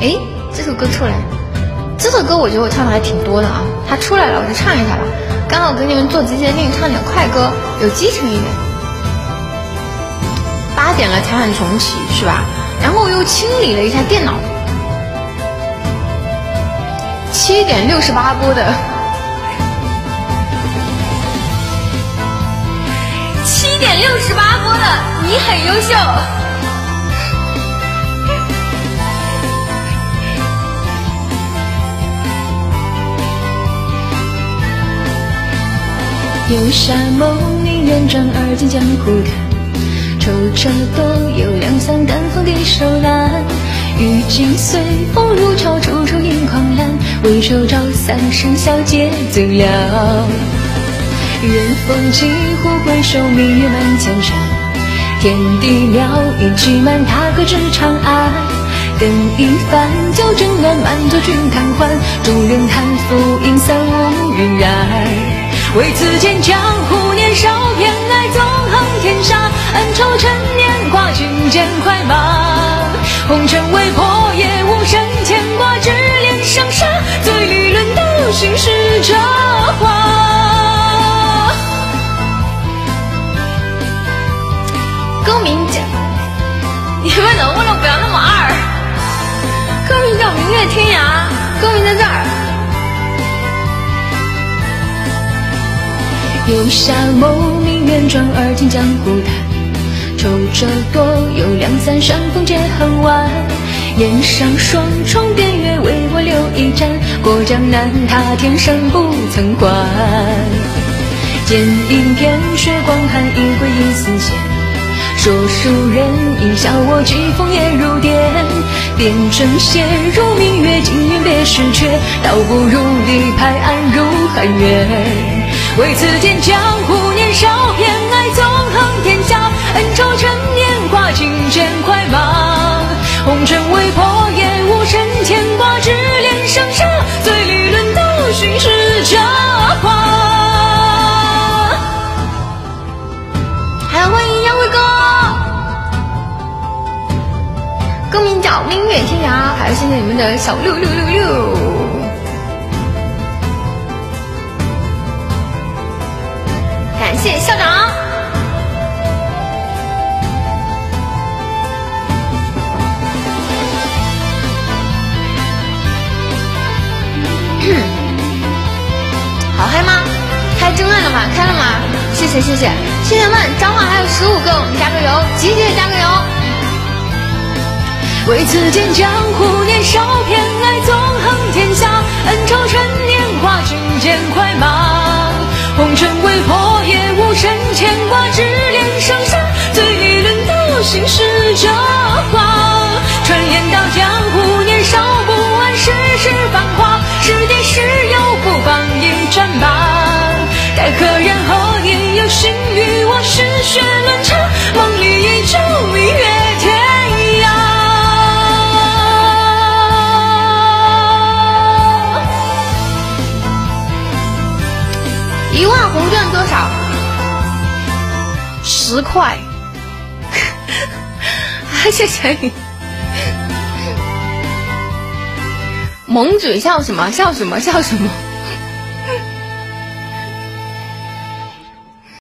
哎，这首歌出来，这首歌我觉得我唱的还挺多的啊。它出来了，我就唱一下吧。刚好给你们做极限令，唱点快歌，有激情一点。八点了才喊重启是吧？然后我又清理了一下电脑，七点六十八播的，七点六十八播的，你很优秀。游侠梦里远转，而今江湖看。愁车多，有两三丹凤低手难。欲尽随风入潮，处处引狂澜。唯手照三生小姐醉了。远风起，忽回首，明月满千山。天地渺，一曲满踏歌至长安。更一番酒正暖，满座君看欢。众人叹浮云散。为此间江湖年少偏爱纵横天下，恩仇趁年挂金剑快马。红尘未破也无生牵挂，只恋上沙，醉里论道心事折花。歌名叫，你们能不能不要那么二？歌名叫《明月天涯》，歌名在这儿。游侠梦名远传，而今江湖叹。愁者多，有两三山峰皆恨晚。檐上霜，窗边月，为我留一盏。过江南，踏天山不曾还。剑影片雪光寒，一归一丝闲。说书人应笑我疾风也如电。点针写入明月，今愿别时缺。倒不如立拍案入寒月。为此间江湖年少偏爱纵横天下，恩仇趁年华金剑快马。红尘未破也无甚牵挂，只恋生杀，醉里论道寻是这话。还有欢迎杨伟哥，歌名叫《明月天涯》，还有谢谢你们的小六六六六。谢谢谢谢，谢谢们，张华还有十五个，我们加个油，集结加个油。为此间江湖年少偏爱与我嗜血论茶，梦里依旧明月天涯。一万红钻多少？十块，啊谢谢你。萌嘴笑什么？笑什么？笑什么？